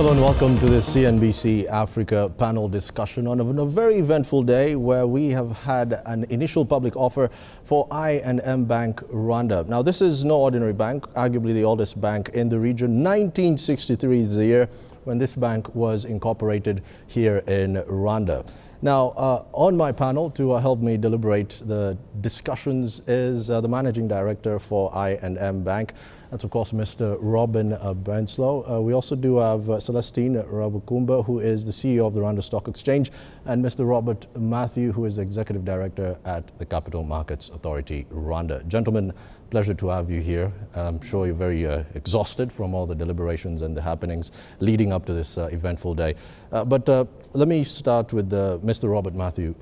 Hello and welcome to the CNBC Africa panel discussion on a, very eventful day where we have had an initial public offer for I&M Bank Rwanda. Now this is no ordinary bank, arguably the oldest bank in the region. 1963 is the year when this bank was incorporated here in Rwanda. Now, uh, on my panel to uh, help me deliberate the discussions is uh, the managing director for I&M Bank. That's, of course, Mr. Robin uh, Bairstow. Uh, we also do have uh, Celestine Rwabukumba, who is the CEO of the Rwanda Stock Exchange, and Mr. Robert Mathu, who is executive director at the Capital Markets Authority, Rwanda. Gentlemen, pleasure to have you here. I'm sure you're very uh, exhausted from all the deliberations and the happenings leading up to this uh, eventful day. Uh, but let me start with Mr. Robert Mathu.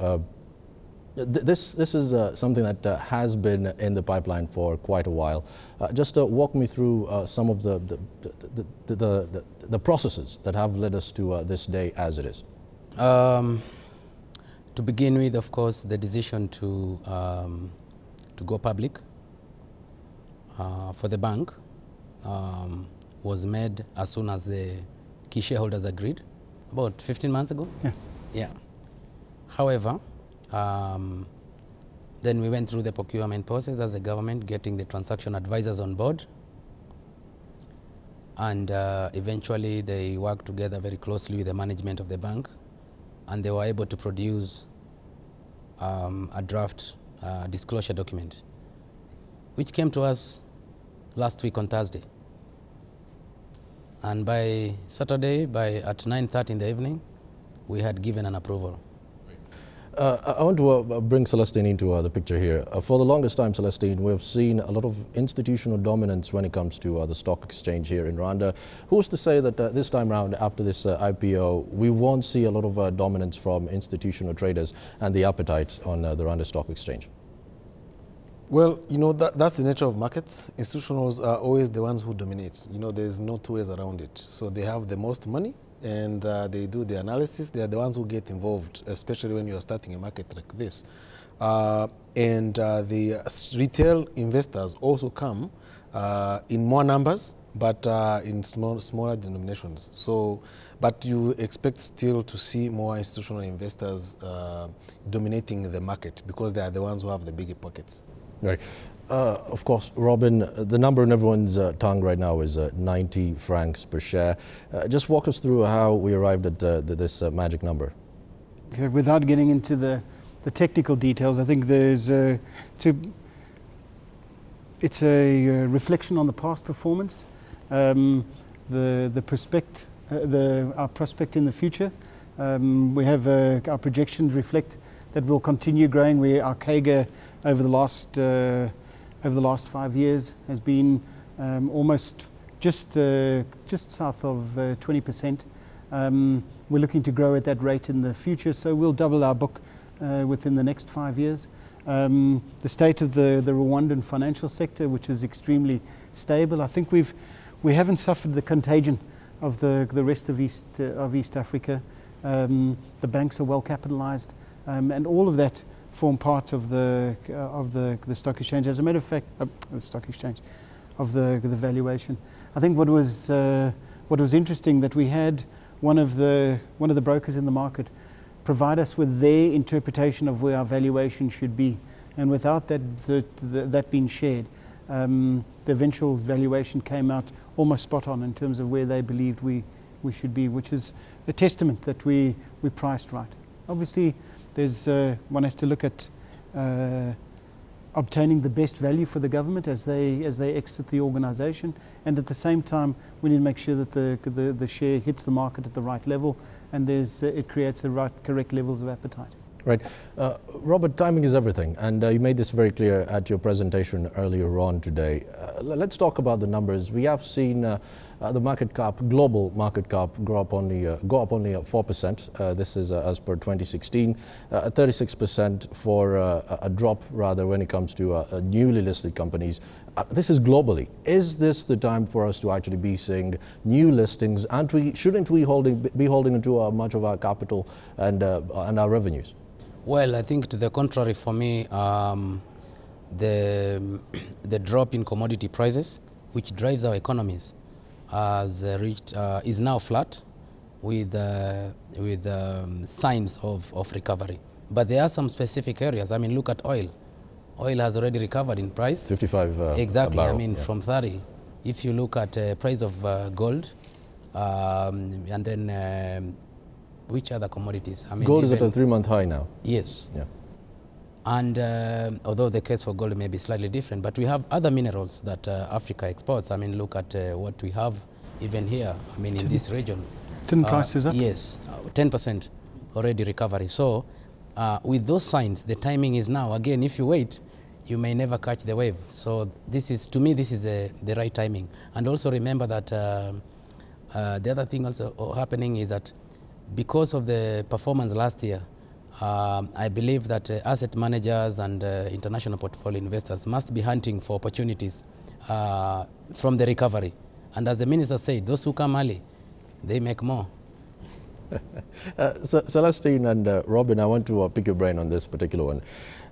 This, this is uh, something that uh, has been in the pipeline for quite a while. Uh, just walk me through uh, some of the the, the, the, the, processes that have led us to uh, this day as it is. Um, to begin with, of course, the decision to, um, to go public uh, for the bank um, was made as soon as the key shareholders agreed, about 15 months ago. Yeah. Yeah. However, um, then we went through the procurement process as a government, getting the transaction advisors on board. And uh, eventually they worked together very closely with the management of the bank and they were able to produce um, a draft uh, disclosure document, which came to us last week on Thursday. And by Saturday, by at 9.30 in the evening, we had given an approval. Uh, I want to uh, bring Celestine into uh, the picture here. Uh, for the longest time, Celestine, we've seen a lot of institutional dominance when it comes to uh, the stock exchange here in Rwanda. Who's to say that uh, this time around, after this IPO, we won't see a lot of dominance from institutional traders and the appetite on the Rwanda Stock Exchange? Well, you know, that, that's the nature of markets. Institutionals are always the ones who dominate. You know, there's no two ways around it. So they have the most money and uh, they do the analysis. They are the ones who get involved, especially when you are starting a market like this. Uh, and uh, the retail investors also come uh, in more numbers, but uh, in small, smaller denominations. So, but you expect still to see more institutional investors uh, dominating the market because they are the ones who have the bigger pockets. Right. Uh, of course, Robin, the number in everyone's uh, tongue right now is uh, 90 francs per share. Uh, just walk us through how we arrived at uh, this uh, magic number. Without getting into the, the technical details, I think there's a, to, it's a reflection on the past performance, um, the, the prospect, the, our prospect in the future. Um, we have our projections reflect that we'll continue growing. We, our CAGR over the last over the last five years has been um, almost just, uh, just south of 20%. Uh, um, we're looking to grow at that rate in the future, so we'll double our book uh, within the next five years. Um, the state of the, the Rwandan financial sector, which is extremely stable, I think we've, we haven't suffered the contagion of the, the rest of East, uh, of East Africa. Um, the banks are well capitalized, um, and all of that form part of the uh, of the the stock exchange. As a matter of fact, uh, the stock exchange of the the valuation. I think what was uh, what was interesting that we had one of the one of the brokers in the market provide us with their interpretation of where our valuation should be, and without that the, the, that being shared, um, the eventual valuation came out almost spot on in terms of where they believed we we should be, which is a testament that we we priced right. Obviously there's, uh, one has to look at uh, obtaining the best value for the government as they, as they exit the organization. And at the same time, we need to make sure that the, the, the share hits the market at the right level and there's, uh, it creates the right, correct levels of appetite. Right. Uh, Robert, timing is everything, and uh, you made this very clear at your presentation earlier on today. Uh, let's talk about the numbers. We have seen uh, uh, the market cap, global market cap, grow up only, uh, go up only 4%. this is as per 2016, 36% for a drop, rather, when it comes to newly listed companies. this is globally. Is this the time for us to actually be seeing new listings? And we, shouldn't we holding, be holding into much of our capital and, and our revenues? Well, I think to the contrary for me, um, the, the drop in commodity prices, which drives our economies, has reached, uh, is now flat with, uh, with um, signs of, of recovery. But there are some specific areas. I mean, look at oil. Oil has already recovered in price. 55 uh, exactly. I mean, yeah. from 30. If you look at uh, price of uh, gold, um, and then um, which other commodities? I mean, Gold is at a three-month high now. Yes. Yeah. And uh, although the case for gold may be slightly different, but we have other minerals that uh, Africa exports. I mean, look at uh, what we have even here, I mean, in this region. Tin Uh, prices up? Yes, uh, 10% already recovery. So uh, with those signs, the timing is now. Again, if you wait, you may never catch the wave. So this is, to me, this is uh, the right timing. And also remember that um uh, the other thing also uh, happening is that because of the performance last year, um, I believe that uh, asset managers and uh, international portfolio investors must be hunting for opportunities uh, from the recovery. And as the minister said, those who come early, they make more. Uh, Ce- Celestine and uh, Robin, I want to uh, pick your brain on this particular one.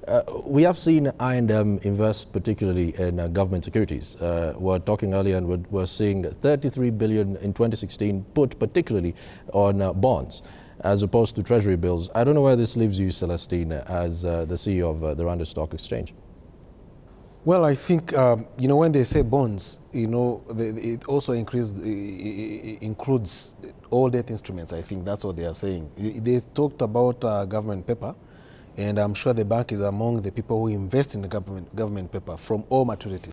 Uh, we have seen I&M invest particularly in uh, government securities. Uh, we're talking earlier and we're, we're seeing 33 billion in 2016 put particularly on bonds as opposed to treasury bills. I don't know where this leaves you, Celestine, as the CEO of the Rwanda Stock Exchange. Well, I think um, you know when they say bonds, you know, the, it also increased, i- i- includes all debt instruments. I think that's what they are saying. They talked about uh, government paper, and I'm sure the bank is among the people who invest in the government government paper from all maturity.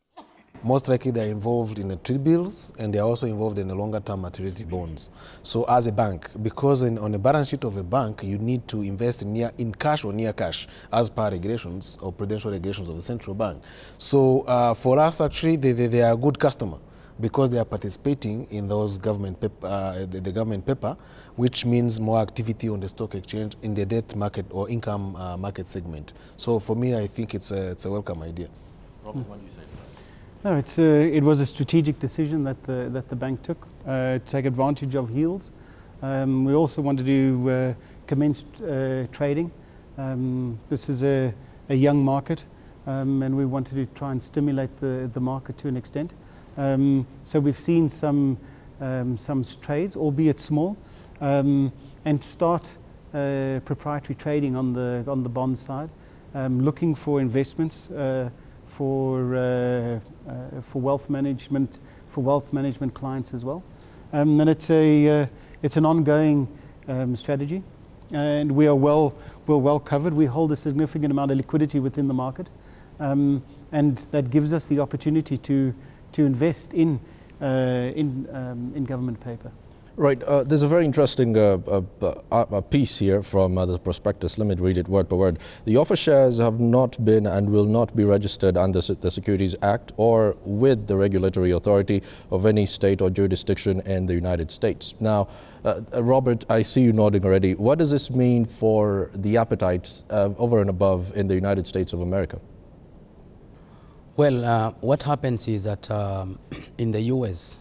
Most likely, they are involved in the T-bills, and they are also involved in the longer-term maturity bonds. So, as a bank, because in, on the balance sheet of a bank, you need to invest in near in cash or near cash, as per regulations or prudential regulations of the central bank. So, uh, for us, actually, they, they, they are a good customer because they are participating in those government pap- uh, the, the government paper, which means more activity on the stock exchange in the debt market or income uh, market segment. So, for me, I think it's a, it's a welcome idea. No, it's a, it was a strategic decision that the, that the bank took uh, to take advantage of yields. Um, we also wanted to uh, commence uh, trading. Um, this is a, a young market, um, and we wanted to try and stimulate the, the market to an extent. Um, so we've seen some, um, some trades, albeit small, um, and start uh, proprietary trading on the, on the bond side, looking for investments. For, uh, uh, for wealth management, for wealth management clients as well. Um, and it's, a, uh, it's an ongoing um, strategy. And we are well, we're well covered. We hold a significant amount of liquidity within the market. Um, and that gives us the opportunity to, to invest in, uh, in, um, in government paper. Right. Uh, there's a very interesting uh, uh, uh, uh, piece here from uh, the prospectus. Let me read it word per word. The offer shares have not been and will not be registered under the Securities Act or with the regulatory authority of any state or jurisdiction in the United States. Now, Robert, I see you nodding already. What does this mean for the appetite over and above in the United States of America? Well, what happens is that um, in the US,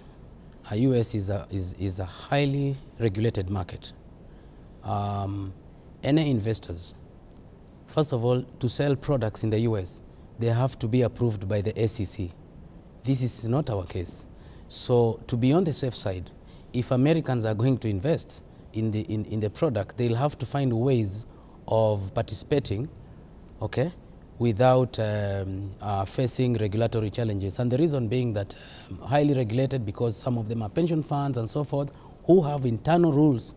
US is a, is, is a highly regulated market. Um, any investors, first of all, to sell products in the US, they have to be approved by the SEC. This is not our case. So to be on the safe side, if Americans are going to invest in the, in, in the product, they'll have to find ways of participating, okay, without um, uh, facing regulatory challenges. And the reason being that um, highly regulated because some of them are pension funds and so forth who have internal rules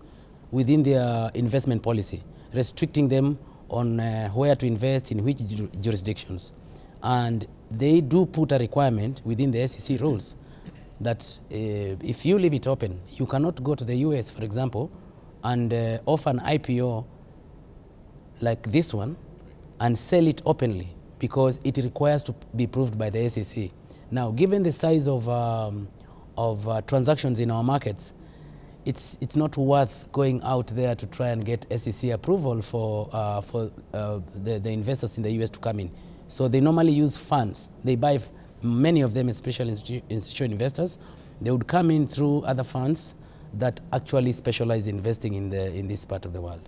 within their investment policy, restricting them on uh, where to invest in which ju- jurisdictions. And they do put a requirement within the SEC rules that uh, if you leave it open, you cannot go to the US, for example, and uh, offer an IPO like this one and sell it openly because it requires to be proved by the SEC. Now, given the size of, um, of uh, transactions in our markets, it's, it's not worth going out there to try and get SEC approval for, uh, for uh, the, the investors in the US to come in. So they normally use funds. They buy, many of them, especially institu- institutional investors, they would come in through other funds that actually specialize in investing in, the, in this part of the world.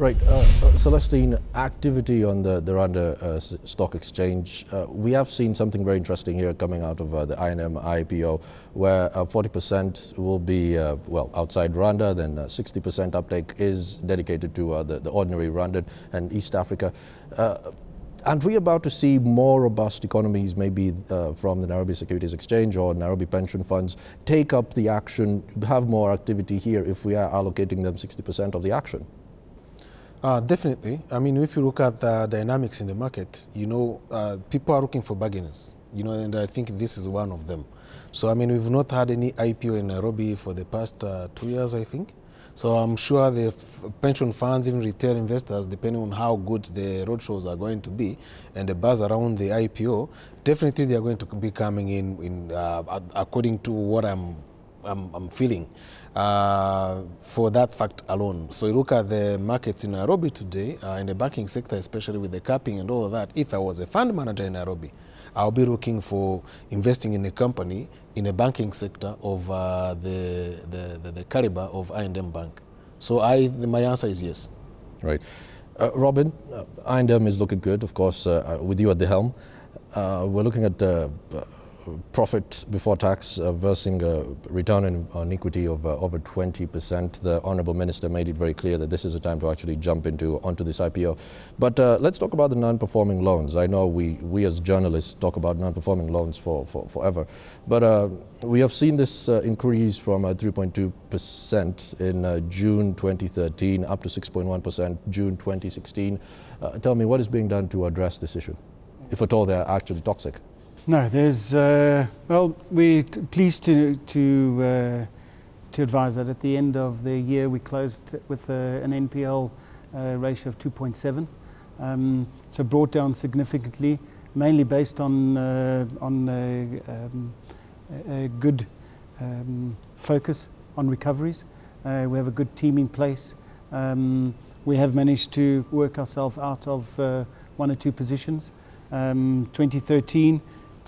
Right. Uh, uh, Celestine, activity on the, the Rwanda uh, Stock Exchange. Uh, we have seen something very interesting here coming out of uh, the I&M IPO, where 40% uh, will be, well, outside Rwanda, then 60% uptake is dedicated to the, the ordinary Rwandan and East Africa. Aren't we about to see more robust economies, maybe uh, from the Nairobi Securities Exchange or Nairobi pension funds, take up the action, have more activity here if we are allocating them 60% of the action? Uh, definitely. I mean, if you look at the dynamics in the market, you know, uh, people are looking for bargains, you know, and I think this is one of them. So, I mean, we've not had any IPO in Nairobi for the past uh, two years, I think. So I'm sure the pension funds, even retail investors, depending on how good the roadshows are going to be and the buzz around the IPO, definitely they are going to be coming in, in uh, according to what I'm, I'm, I'm feeling uh, for that fact alone. So you look at the markets in Nairobi today, uh, in the banking sector, especially with the capping and all of that, if I was a fund manager in Nairobi, I'll be looking for investing in a company in a banking sector of uh, the, the, the, the, caliber of I&M Bank. So I, my answer is yes. Right. Uh, Robin, uh, I&M is looking good, of course, uh, with you at the helm. We're looking at profit before tax uh, versus a return on equity of uh, over 20%. The Honorable Minister made it very clear that this is a time to actually jump into onto this IPO. But uh, let's talk about the non-performing loans. I know we, we as journalists talk about non-performing loans for, for forever, but uh, we have seen this uh, increase from 3.2% uh, in June 2013 up to 6.1% June 2016. tell me, what is being done to address this issue, if at all they're actually toxic? No, there's, uh, well, we're pleased to, to, uh, to advise that at the end of the year we closed with a, an NPL uh, ratio of 2.7. Um, so brought down significantly, mainly based on, uh, on a, um, a good um, focus on recoveries. Uh, we have a good team in place. Um, we have managed to work ourselves out of uh, one or two positions. Um, 2013,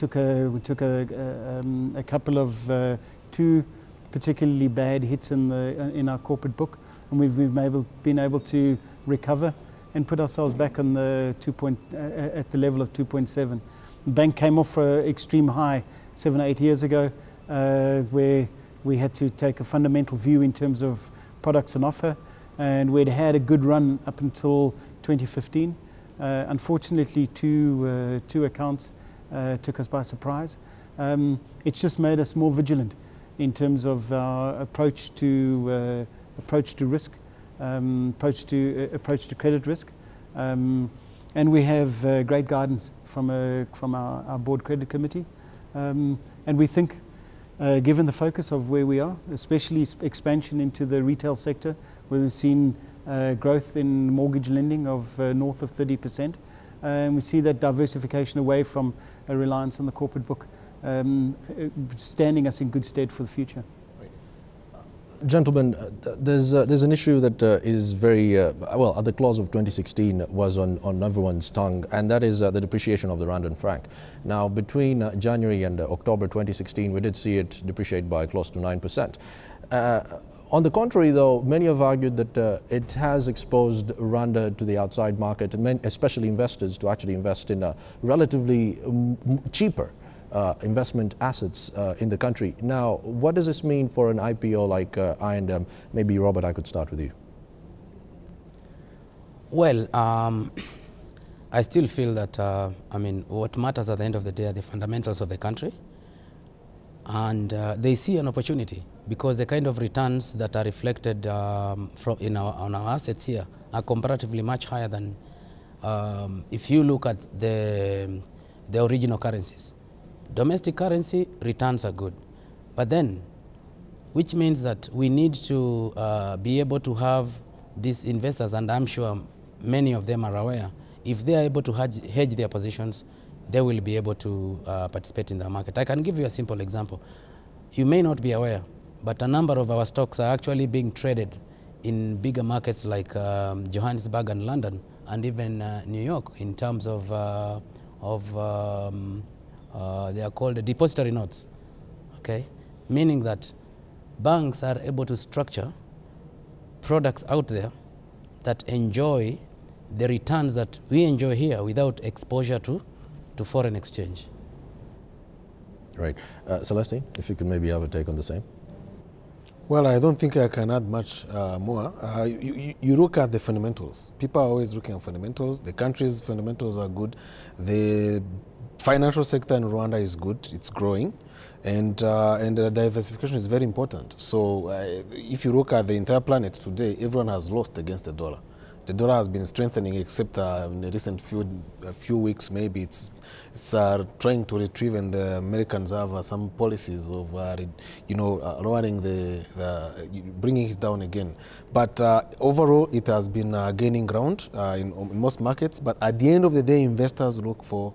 took a, we took a, a, um, a couple of uh, two particularly bad hits in, the, uh, in our corporate book, and we've, we've been, able, been able to recover and put ourselves back on the two point, uh, at the level of 2.7. The bank came off an extreme high seven or eight years ago, uh, where we had to take a fundamental view in terms of products and offer, and we'd had a good run up until 2015. Uh, unfortunately, two, uh, two accounts uh, took us by surprise. Um, it's just made us more vigilant in terms of our approach to uh, approach to risk, um, approach to uh, approach to credit risk, um, and we have uh, great guidance from a, from our, our, board credit committee, um, and we think. Uh, given the focus of where we are, especially expansion into the retail sector, where we've seen uh, growth in mortgage lending of north of 30 percent, and we see that diversification away from a reliance on the corporate book, um, standing us in good stead for the future. Gentlemen, uh, there's, uh, there's an issue that uh, is very, uh, well, the clause of 2016 was on, on everyone's tongue, and that is the depreciation of the Rwandan franc. Now, between January and October 2016, we did see it depreciate by close to 9%. On the contrary, though, many have argued that uh, it has exposed Rwanda to the outside market, and especially investors, to actually invest in uh, relatively cheaper uh, investment assets uh, in the country. Now, what does this mean for an IPO like uh, I&M? Maybe, Robert, I could start with you. Well, um, I still feel that, uh, I mean, what matters at the end of the day are the fundamentals of the country and uh, they see an opportunity because the kind of returns that are reflected um, from in our, on our assets here are comparatively much higher than um, if you look at the, the original currencies. Domestic currency returns are good, but then, which means that we need to uh, be able to have these investors, and I'm sure many of them are aware, if they are able to hedge, hedge their positions, they will be able to uh, participate in the market. I can give you a simple example. You may not be aware, but a number of our stocks are actually being traded in bigger markets like um, Johannesburg and London and even uh, New York in terms of, uh, of um, uh, they are called depository notes, okay? Meaning that banks are able to structure products out there that enjoy the returns that we enjoy here without exposure to, to foreign exchange. Right. Uh, Celestine, if you could maybe have a take on the same. Well, I don't think I can add much uh, more. Uh, you, you, you, look at the fundamentals. People are always looking at fundamentals. The country's fundamentals are good. The financial sector in Rwanda is good. It's growing. And, uh, and diversification is very important. So uh, if you look at the entire planet today, everyone has lost against the dollar the dollar has been strengthening, except uh, in the recent few few weeks, maybe it's it's uh, trying to retrieve, and the Americans have uh, some policies of uh, you know uh, lowering the, the, bringing it down again. But uh, overall, it has been gaining ground in, in, most markets. But at the end of the day, investors look for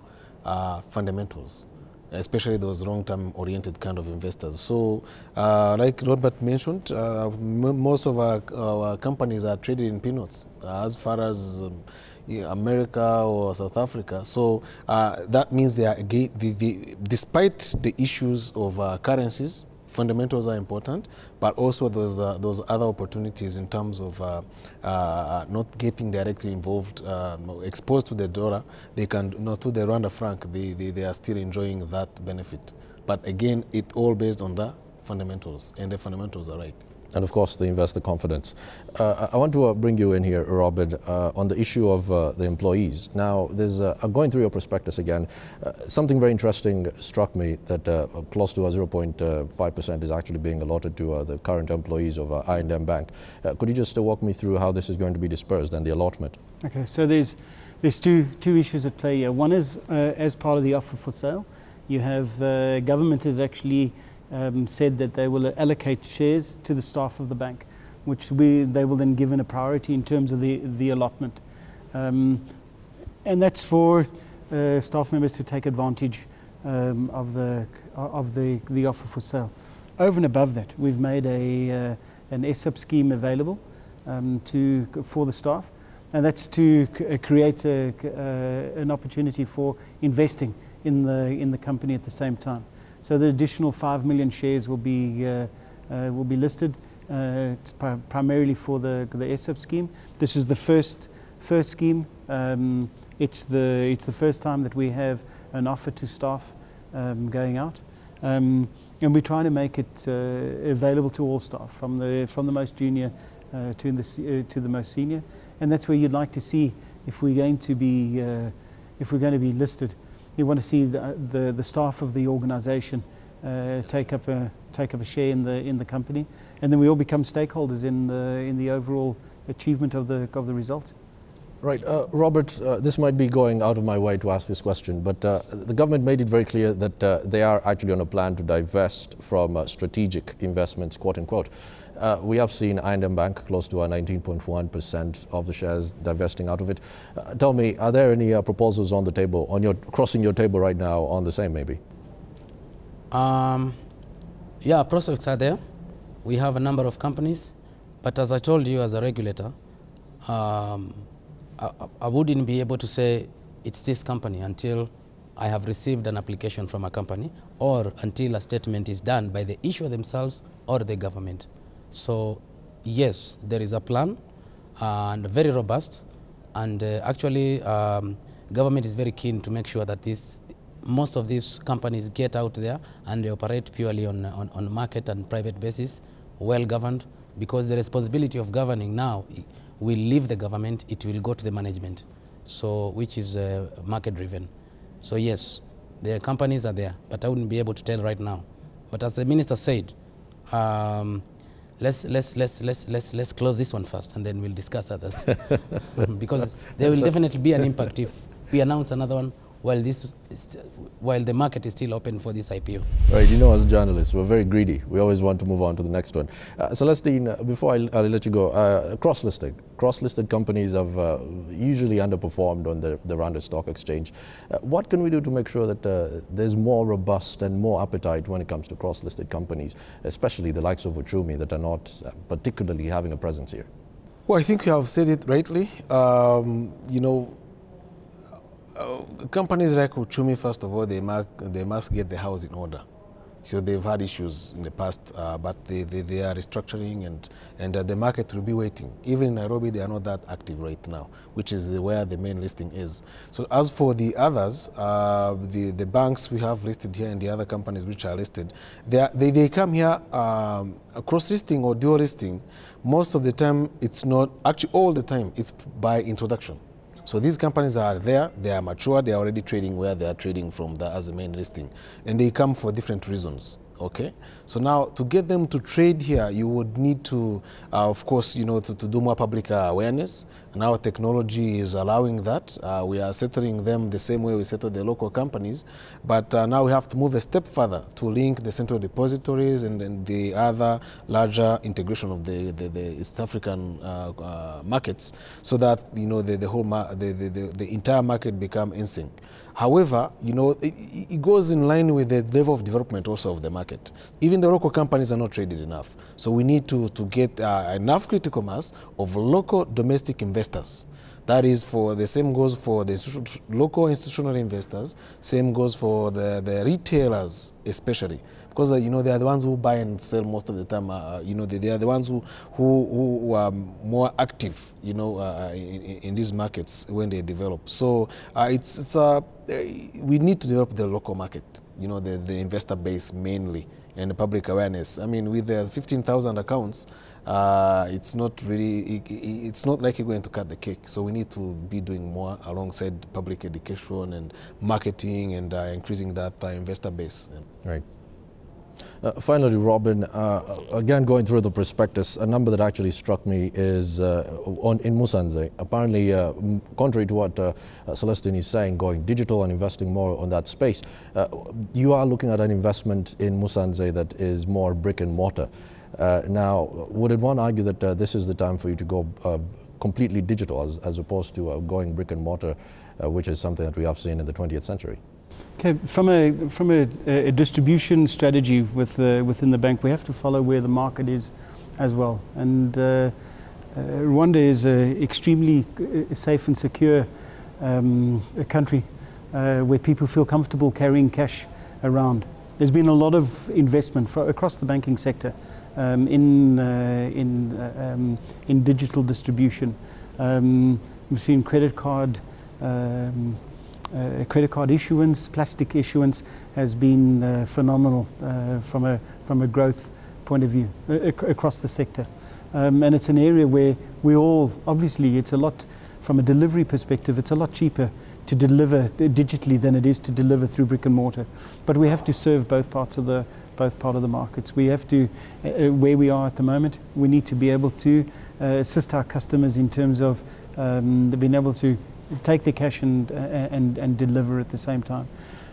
fundamentals especially those long-term oriented kind of investors. So, uh, like Robert mentioned, uh, most of our, our, companies are traded in peanuts uh, as far as um, America or South Africa. So uh, that means they are again, the, the, despite the issues of uh, currencies, fundamentals are important, but also those uh, those other opportunities in terms of uh, uh, not getting directly involved, um, exposed to the dollar. They can not to the Rwanda franc. They, they they are still enjoying that benefit. But again, it all based on the fundamentals, and the fundamentals are right and of course the investor confidence. Uh, I want to uh, bring you in here, Robert, uh, on the issue of uh, the employees. Now, there's uh, going through your prospectus again. Uh, something very interesting struck me that close to 0.5% is actually being allotted to the current employees of I&M Bank. could you just walk me through how this is going to be dispersed and the allotment? Okay, so there's there's two two issues at play here. One is as part of the offer for sale, you have government is actually um, said that they will allocate shares to the staff of the bank, which we, they will then given a priority in terms of the, the allotment. Um, and that's for uh, staff members to take advantage um, of, the, of the, the offer for sale. Over and above that, we've made a, uh, an ESOP scheme available um, to, for the staff, and that's to uh, create a, uh, an opportunity for investing in the, in the company at the same time. So the additional 5 million shares will be, uh, uh, will be listed. Uh, it's primarily for the, the ESOP scheme. This is the first, first scheme. Um, it's, the, it's the first time that we have an offer to staff um, going out. Um, and we're trying to make it uh, available to all staff, from the, from the most junior uh, to, the, uh, to the most senior. And that's where you'd like to see if we're going to be, if we're going to be listed you want to see the, the, the staff of the organization uh, take, up a, take up a share in the, in the company. And then we all become stakeholders in the, in the overall achievement of the, of the results. Right. Uh, Robert, uh, this might be going out of my way to ask this question, but uh, the government made it very clear that uh, they are actually on a plan to divest from uh, strategic investments, quote unquote. Uh, we have seen I&M Bank close to 19.1% of the shares divesting out of it. Uh, tell me, are there any uh, proposals on the table, on your crossing your table right now on the same maybe? Um, yeah, prospects are there. We have a number of companies, but as I told you as a regulator, um, I, I wouldn't be able to say it's this company until I have received an application from a company or until a statement is done by the issuer themselves or the government. So yes, there is a plan and very robust and uh, actually um, government is very keen to make sure that this most of these companies get out there and they operate purely on, on, on market and private basis, well governed, because the responsibility of governing now will leave the government, it will go to the management, so which is uh, market driven. So yes, the companies are there, but I wouldn't be able to tell right now. But as the minister said, um, let's let's let's let's let's let's close this one first and then we'll discuss others. Because there will definitely be an impact if we announce another one while this while the market is still open for this IPO. Right, you know, as journalists, we're very greedy. We always want to move on to the next one. Uh, Celestine, uh, before I, will let you go, uh, cross-listed. Cross-listed companies have uh, usually underperformed on the, the Rwanda Stock Exchange. Uh, what can we do to make sure that uh, there's more robust and more appetite when it comes to cross-listed companies, especially the likes of Uchumi that are not particularly having a presence here? Well, I think you have said it rightly. Um, you know, uh, companies like Uchumi, first of all, they, mark, they must get the house in order. So they've had issues in the past, uh, but they, they, they, are restructuring and, and uh, the market will be waiting. Even in Nairobi, they are not that active right now, which is where the main listing is. So as for the others, uh, the, the banks we have listed here and the other companies which are listed, they, are, they, they come here um, cross-listing or dual listing. Most of the time, it's not, actually all the time, it's by introduction. So these companies are there, they are mature, they are already trading where they are trading from the, as a main listing. And they come for different reasons. Okay, so now to get them to trade here, you would need to, uh, of course, you know, to, to do more public uh, awareness. And our technology is allowing that. Uh, we are settling them the same way we settle the local companies. But uh, now we have to move a step further to link the central depositories and, then the other larger integration of the, the, the East African uh, uh, markets so that, you know, the, the whole, the, the, the, the entire market become in sync. However, you know, it, it, goes in line with the level of development also of the market. Even the local companies are not traded enough. So we need to, to get uh, enough critical mass of local domestic investors. That is for the same goes for the institu local institutional investors, same goes for the, the retailers especially. Because, uh, you know, they are the ones who buy and sell most of the time. Uh, you know, they, they, are the ones who, who, who are more active, you know, uh, in, in, these markets when they develop. So uh, it's, it's uh, we need to develop the local market, you know, the, the investor base mainly and the public awareness. I mean, with the 15,000 accounts, uh, it's not really, it, it's not like you're going to cut the cake. So we need to be doing more alongside public education and marketing and uh, increasing that uh, investor base. Right. Uh, finally, Robin, uh, again going through the prospectus, a number that actually struck me is uh, on, in Musanze. Apparently, uh, contrary to what uh, Celestine is saying, going digital and investing more on that space, uh, you are looking at an investment in Musanze that is more brick and mortar. now, would one argue that this is the time for you to go completely digital as, as opposed to going brick and mortar, which is something that we have seen in the 20th century? Okay, from a from a, a distribution strategy with uh, within the bank, we have to follow where the market is, as well. And uh, uh, Rwanda is an extremely uh, safe and secure um, country uh, where people feel comfortable carrying cash around. There's been a lot of investment across the banking sector um, in uh, in um, in digital distribution. Um, we've seen credit card. Um, uh, credit card issuance, plastic issuance has been uh, phenomenal uh, from, a, from a growth point of view uh, ac across the sector. Um, and it's an area where we all, obviously, it's a lot, from a delivery perspective, it's a lot cheaper to deliver digitally than it is to deliver through brick and mortar. But we have to serve both parts of the, both part of the markets. We have to, uh, uh where we are at the moment, we need to be able to assist our customers in terms of um, being able to take the cash and, uh, and, and deliver at the same time.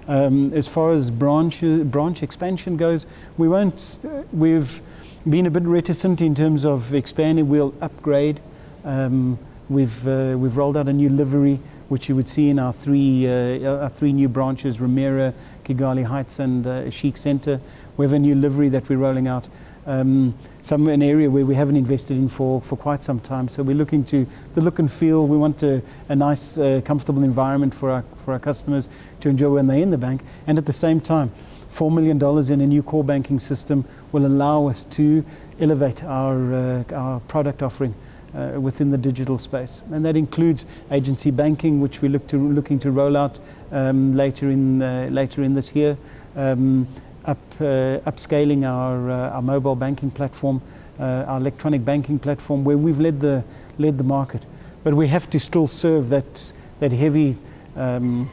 Um, as far as branch, branch expansion goes, we won't, uh, we've been a bit reticent in terms of expanding. We'll upgrade. Um, we've, uh, we've rolled out a new livery, which you would see in our three, uh, our three new branches, Remera, Kigali Heights and uh, Sheikh Center. We have a new livery that we're rolling out um, some an area where we haven't invested in for, for quite some time. So we're looking to the look and feel. We want a, a nice, uh, comfortable environment for our, for our customers to enjoy when they're in the bank. And at the same time, $4 million in a new core banking system will allow us to elevate our, uh, our product offering uh, within the digital space. And that includes agency banking, which we look to, looking to roll out um, later, in, uh, later in this year. Um, up, uh, upscaling our, uh, our mobile banking platform, uh, our electronic banking platform, where we've led the, led the market. But we have to still serve that, that heavy um,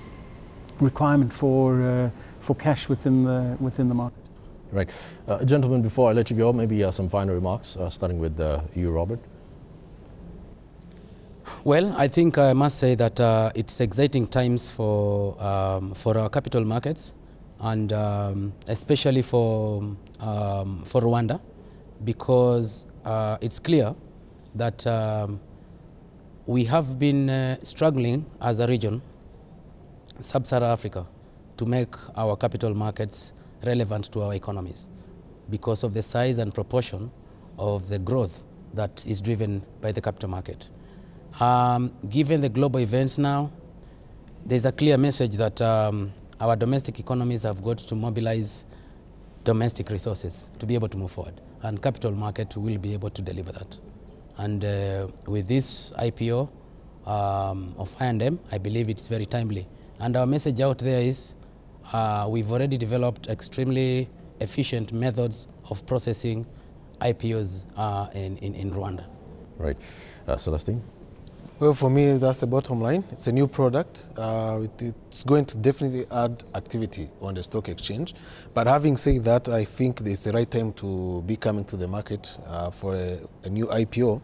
requirement for, uh, for cash within the, within the market. Right. Uh, gentlemen, before I let you go, maybe uh, some final remarks, starting with you, Robert. Well, I think I must say that it's exciting times for, um, for our capital markets and um, especially for, um, for Rwanda because uh, it's clear that um, we have been uh, struggling as a region, sub-Saharan Africa, to make our capital markets relevant to our economies because of the size and proportion of the growth that is driven by the capital market. Um, given the global events now, there's a clear message that um, our domestic economies have got to mobilize domestic resources to be able to move forward. And capital market will be able to deliver that. And uh, with this IPO um, of I&M, I believe it's very timely. And our message out there is uh, we've already developed extremely efficient methods of processing IPOs uh, in, in, in, Rwanda. Right. Uh, Celestine? Well, for me, that's the bottom line. It's a new product. Uh, it, it's going to definitely add activity on the stock exchange. But having said that, I think it's the right time to be coming to the market uh, for a, a, new IPO.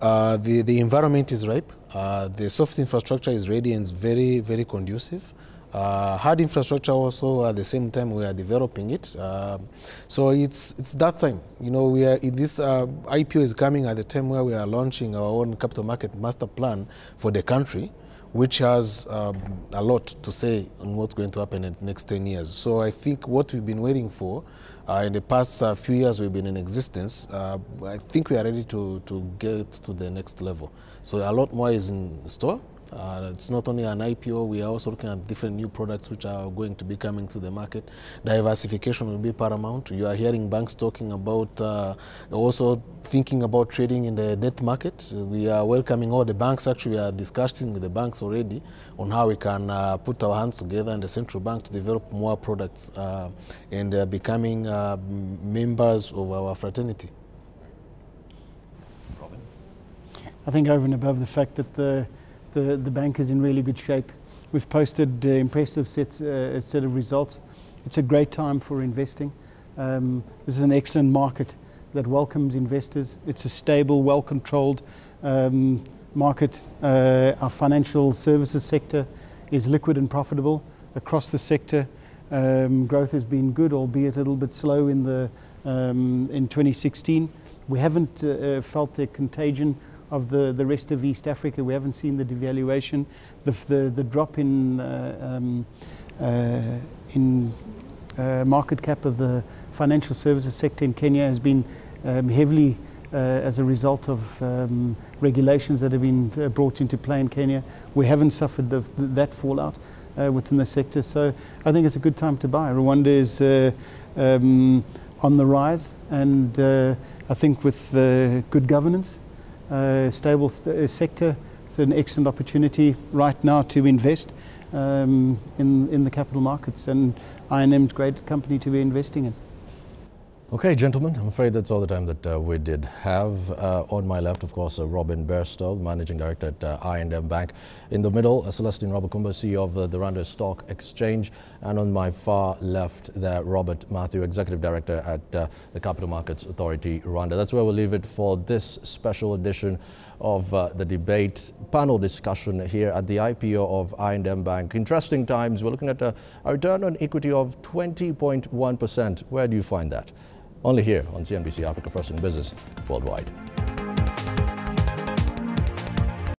Uh, the, the environment is ripe. Uh, the soft infrastructure is ready and is very, very conducive. Uh, hard infrastructure also at the same time we are developing it. Uh, so it's it's that time. You know, we are this uh, IPO is coming at the time where we are launching our own capital market master plan for the country, which has um, a lot to say on what's going to happen in the next 10 years. So I think what we've been waiting for uh, in the past uh, few years we've been in existence, uh, I think we are ready to, to get to the next level. So a lot more is in store. Uh, it's not only an IPO, we are also looking at different new products which are going to be coming to the market. Diversification will be paramount. You are hearing banks talking about uh, also thinking about trading in the debt market. We are welcoming all the banks. Actually, we are discussing with the banks already on how we can uh, put our hands together and the central bank to develop more products uh, and uh, becoming uh, members of our fraternity. I think over and above the fact that the the, the bank is in really good shape. We've posted uh, impressive sets, uh, set of results. It's a great time for investing. Um, this is an excellent market that welcomes investors. It's a stable, well-controlled um, market. Uh, our financial services sector is liquid and profitable across the sector. Um, growth has been good, albeit a little bit slow in the um, in 2016. We haven't uh, uh, felt the contagion of the, the rest of East Africa. We haven't seen the devaluation. The, the, the drop in, uh, um, uh, in uh, market cap of the financial services sector in Kenya has been um, heavily uh, as a result of um, regulations that have been uh, brought into play in Kenya. We haven't suffered the, that fallout uh, within the sector. So I think it's a good time to buy. Rwanda is um, on the rise and I think with good governance uh, stable st sector. It's an excellent opportunity right now to invest um, in, in the capital markets and I&M's a great company to be investing in. Okay, gentlemen, I'm afraid that's all the time that uh, we did have. Uh, on my left, of course, uh, Robin Bairstow, Managing Director at uh, I&M Bank. In the middle, uh, Celestine Rwabukumba, CEO of uh, the Rwanda Stock Exchange. And on my far left there, Robert Mathu, Executive Director at the Capital Markets Authority, Rwanda. That's where we'll leave it for this special edition of uh, the debate panel discussion here at the IPO of I&M Bank. Interesting times. We're looking at a, a return on equity of 20.1%. Where do you find that? Only here on CNBC Africa First in Business Worldwide.